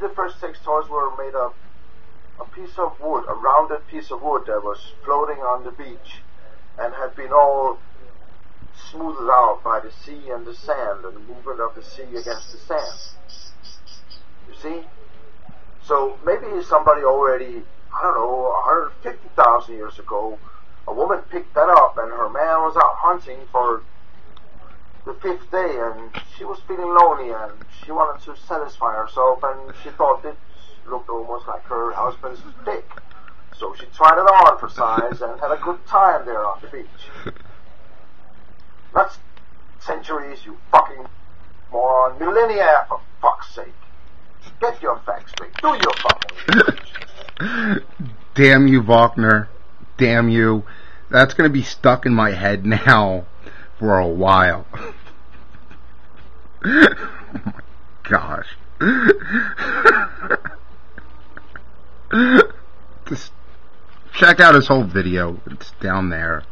the first six toys were made of a piece of wood, a rounded piece of wood that was floating on the beach and had been all smoothed out by the sea and the sand and the movement of the sea against the sand. You see? So maybe somebody already, I don't know, 150,000 years ago, a woman picked that up and her man was out hunting for the fifth day and she was feeling lonely and she wanted to satisfy herself and she thought it looked almost like her husband's dick. So she tried it on for size and had a good time there on the beach. That's centuries, you fucking moron. Millennia, for fuck's sake. Get your facts straight. Do your fucking. Damn you, Vogter. Damn you. That's gonna be stuck in my head now for a while. oh my gosh. Just check out his whole video. It's down there.